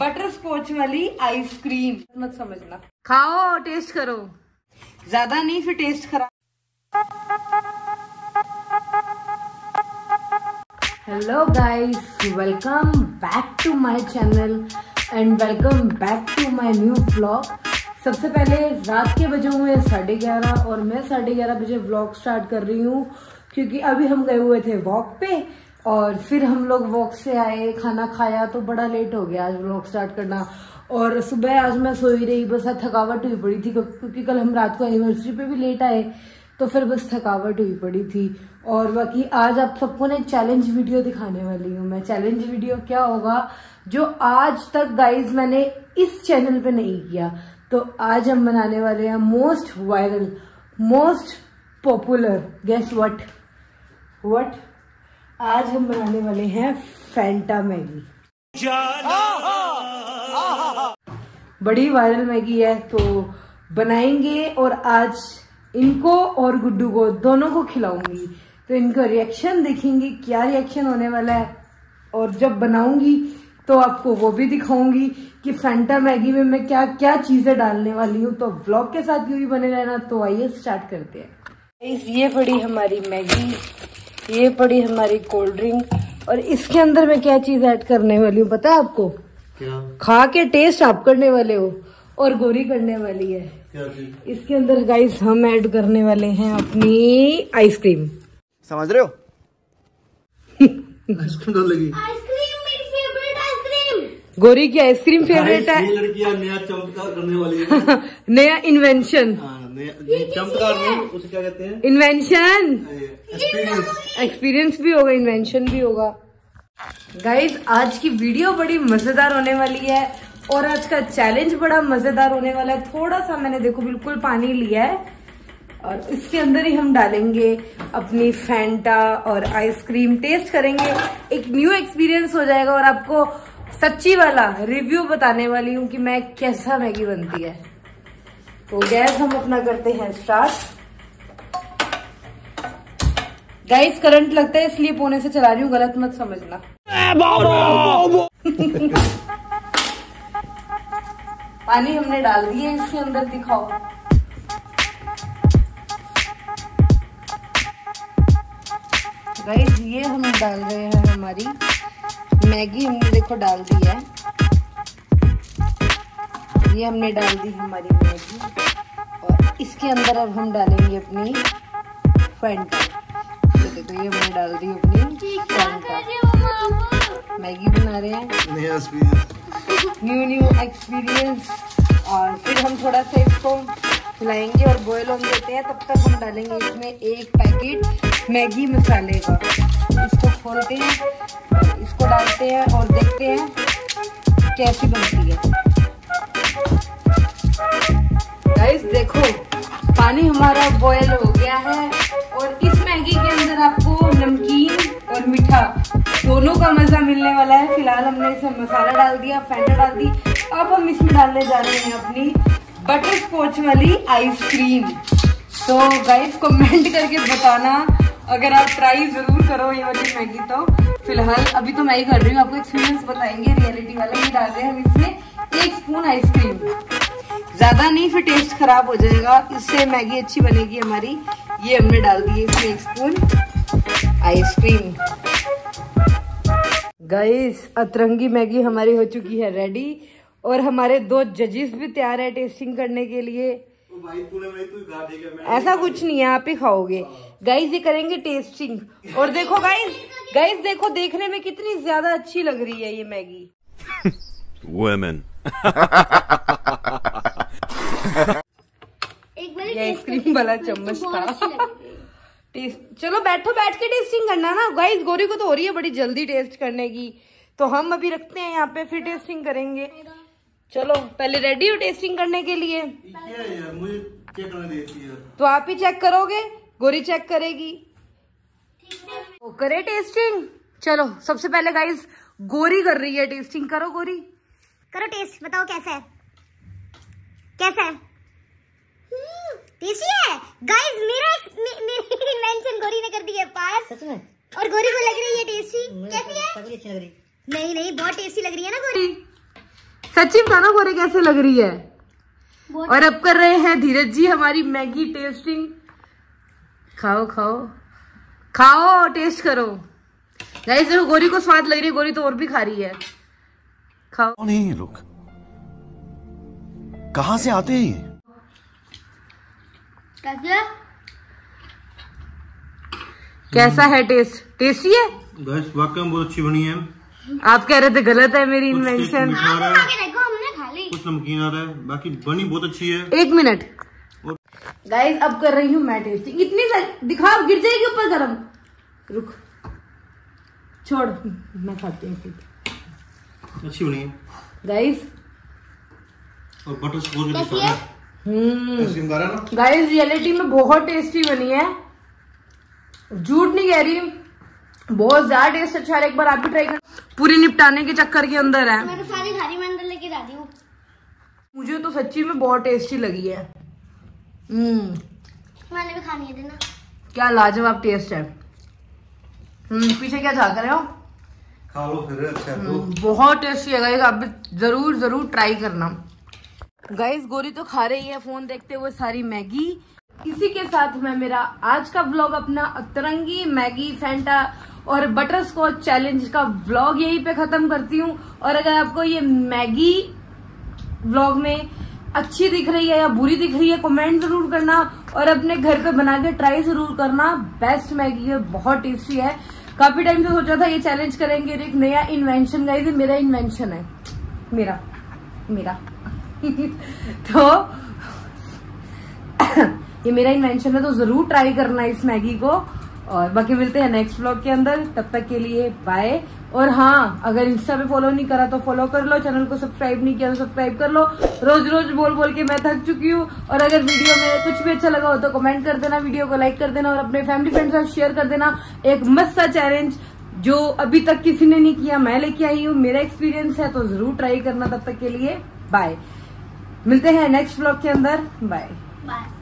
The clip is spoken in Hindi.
बटर स्कॉच वाली आइसक्रीम मत समझना। खाओ टेस्ट करो। ज़्यादा नहीं फिर टेस्ट खराब। Hello guys welcome back to my channel and welcome back to my new vlog सबसे पहले रात के बजे हुए साढ़े ग्यारह और मैं साढ़े ग्यारह बजे व्लॉग स्टार्ट कर रही हूँ क्योंकि अभी हम गए हुए थे वॉक पे। और फिर हम लोग वॉक से आए, खाना खाया तो बड़ा लेट हो गया आज व्लॉग स्टार्ट करना। और सुबह आज मैं सोई रही, बस थकावट हुई पड़ी थी क्योंकि कल हम रात को एनिवर्सरी पे भी लेट आए तो फिर बस थकावट हुई पड़ी थी। और बाकी आज आप सबको ने चैलेंज वीडियो दिखाने वाली हूँ मैं। चैलेंज वीडियो क्या होगा, जो आज तक गाइज़ मैंने इस चैनल पे नहीं किया तो आज हम बनाने वाले हैं most viral most popular guess what what आज हम बनाने वाले हैं फैंटा मैगी। बड़ी वायरल मैगी है तो बनाएँगे और आज इनको और गुड्डू को, दोनों को खिलाऊँगी। तो इनका रिएक्शन देखेंगे, क्या रिएक्शन होने वाला है। और जब बनाऊँगी तो आपको वो भी दिखाऊँगी कि फैंटा मैगी में मैं क्या क्या चीज़ें डालने वाली हूँ। तो ब्लॉग के साथ भी बने रहना तो आइए स्टार्ट करते हैं। ये पड़ी हमारी मैगी ये पड़ी हमारी कोल्ड ड्रिंक और इसके अंदर मैं क्या चीज़ ऐड करने वाली हूँ पता है आपको? क्या? खा के टेस्ट आप करने वाले हो और गोरी करने वाली है। क्या चीज़? इसके अंदर गाइस हम ऐड करने वाले हैं अपनी आइसक्रीम समझ रहे हो? आइसक्रीम आइसक्रीम आइसक्रीम गोरी की आइसक्रीम फेवरेट है। लड़कियाँ नया चमत्कार करने वाली है। नया इन्वेंशन हाँ, चमत्कार नहीं उसे क्या कहते हैं? इन्वेंशन एक्सपीरियंस एक्सपीरियंस भी होगा इन्वेंशन भी होगा। गाइज़ आज की वीडियो बड़ी मज़ेदार होने वाली है और आज का चैलेंज बड़ा मज़ेदार होने वाला है। थोड़ा सा मैंने देखो बिल्कुल पानी लिया है और इसके अंदर ही हम डालेंगे अपनी फैंटा और आइसक्रीम टेस्ट करेंगे एक न्यू एक्सपीरियंस हो जाएगा और आपको सच्ची वाला रिव्यू बताने वाली हूँ कि मैं कैसा मैगी बनती है। तो गैस हम अपना करते हैं स्टार्ट। गाइस करंट लगता है, इसलिए पोने से चला रही हूँ, गलत मत समझना। पानी हमने डाल दिया इसके अंदर दिखाओ। गाइस ये हम डाल रहे हैं हमारी। मैगी हमने देखो डाल दी है। ये हमने डाल दी हमारी मैगी। और इसके अंदर अब हम डालेंगे अपनी फैंटा ये देखो ये हमने डाल दी अपनी फैंटा मैगी बना रहे हैं। नया एक्सपीरियंस न्यू न्यू एक्सपीरियंस और फिर हम थोड़ा सा इसको हिलाएँगे और बॉयल होने देते हैं। तब तक हम डालेंगे इसमें एक पैकेट मैगी मसाले का। इसको खोलते हैं इसको डालते हैं और देखते हैं कैसी बनती है। गाइस देखो, पानी हमारा बॉयल हो गया है और इस मैगी के अंदर आपको नमकीन और मीठा दोनों का मज़ा मिलने वाला है। फ़िलहाल हमने इसमें मसाला डाल दिया फैंटा डाल दी। अब हम इसमें डालने जा रहे हैं अपनी बटर स्कॉच वाली आइसक्रीम तो गाइस कमेंट करके बताना, अगर आप ट्राई ज़रूर करो ये वाली मैगी तो। फ़िलहाल अभी तो मैं ही कर रही हूँ, आपको एक्सपीरियंस बताएँगे रियलिटी वाला ये डाल रहे हैं हम इसमें एक स्पून आइसक्रीम ज़्यादा नहीं फिर टेस्ट खराब हो जाएगा। इससे मैगी अच्छी बनेगी हमारी। ये हमने डाल दी है इसमें एक स्पून आइसक्रीम गाइस अतरंगी मैगी हमारी हो चुकी है रेडी और हमारे दो जजेस भी तैयार है टेस्टिंग करने के लिए। भाई तूने भाई तू ऐसा कुछ नहीं है आप ही खाओगे। गाइस ये करेंगे टेस्टिंग और देखो गाइस गाइस देखो देखने में कितनी ज़्यादा अच्छी लग रही है ये मैगी। ये आइसक्रीम वाला चम्मच था। टेस्ट चलो बैठो बैठ के टेस्टिंग करना ना। गाइस गोरी को तो हो रही है बड़ी जल्दी टेस्ट करने की। तो हम अभी रखते हैं यहाँ पे फिर टेस्टिंग करेंगे। चलो पहले रेडी हो टेस्टिंग करने के लिए? क्या यार मुझे चेक करने देती तो आप ही चेक करोगे? गोरी चेक करेगी। तो करे टेस्टिंग चलो सबसे पहले गाइस गोरी कर रही है टेस्टिंग करो गोरी करो टेस्ट बताओ कैसा है। कैसा है? टेस्टी है गाइस मेरा मेरी इन्वेंशन गोरी ने कर दी है पास। सच में? और गोरी को लग रही है टेस्टी कैसी है? नहीं अच्छी लग रही नहीं नहीं बहुत टेस्टी लग रही है ना गोरी? सच्ची बताना गोरे कैसे लग रही है? और अब कर रहे हैं धीरज जी हमारी मैगी टेस्टिंग खाओ खाओ। खाओ टेस्ट करो। गाइस देखो गोरी को स्वाद लग रही है गोरी तो और भी खा रही है। खाओ। नहीं है ये लोग कहाँ से आते हैं ये? कैसे? कैसा है टेस्ट टेस्टी है? गैस वाकई में बहुत अच्छी बनी है। आप कह रहे थे गलत है मेरी इन्वेंशन आ रहा है। के देखो हमने खा ली। कुछ नमकीन आ रहा है। बाकी बनी बहुत अच्छी है। एक मिनट। गाइस अब कर रही हूँ मैं टेस्टिंग इतनी सारी दिखाओ गिर जाएगी ऊपर गरम। रुक। छोड़। मैं खाती हूँ। अच्छी बनी है। गाइस और बटर स्कॉच भी कैसी दिखा है? है आइसक्रीम खा रहा है ना। गाइस रियलिटी में बहुत टेस्टी बनी है। झूठ नहीं कह रही। बहुत ज़्यादा टेस्ट अच्छा है। एक बार आप भी ट्राई कर पूरी निपटाने के चक्कर के अंदर है। मैं तो सारी खारी मैं अंदर लेके जाती हूँ। मुझे तो सच्ची में बहुत टेस्टी लगी है। हम्म। मैंने भी खानी है देना क्या लाजवाब टेस्ट है। हम्म पीछे क्या झाँक रहे हो? खा लो फिर अच्छा तो। बहुत टेस्टी है गाइस आप भी ज़रूर ज़रूर ट्राई करना। गाइस, गोरी तो खा रही है, फ़ोन देखते हुए सारी मैगी। इसी के साथ मैं मेरा आज का व्लॉग अपना अतरंगी मैगी फैंटा और बटर स्कॉच चैलेंज का व्लॉग यहीं पे खत्म करती हूँ। और अगर आपको ये मैगी व्लॉग में अच्छी दिख रही है या बुरी दिख रही है कमेंट ज़रूर करना। और अपने घर पे बना के ट्राई ज़रूर करना। बेस्ट मैगी है, बहुत टेस्टी है। काफ़ी टाइम से सोचा था ये चैलेंज करेंगे। एक नया इन्वेंशन गाइस ये मेरा इन्वेंशन है। मेरा मेरा। तो ये मेरा इन्वेंशन है तो ज़रूर ट्राई करना इस मैगी को। और बाकी मिलते हैं नेक्स्ट व्लॉग के अंदर। तब तक के लिए बाय और हाँ अगर इंस्टा पे फॉलो नहीं करा तो फॉलो कर लो। चैनल को सब्सक्राइब नहीं किया तो सब्सक्राइब कर लो। रोज रोज बोल बोल के मैं थक चुकी हूँ। और अगर वीडियो में कुछ भी अच्छा लगा हो तो कमेंट कर देना वीडियो को लाइक कर देना और अपने फैमिली फ्रेंड के साथ शेयर कर देना। एक मस्त सा चैलेंज जो अभी तक किसी ने नहीं किया, मैं लेके आई हूँ। मेरा एक्सपीरियंस है तो ज़रूर ट्राई करना तब तक के लिए। बाय मिलते हैं नेक्स्ट ब्लॉग के अंदर। Bye bye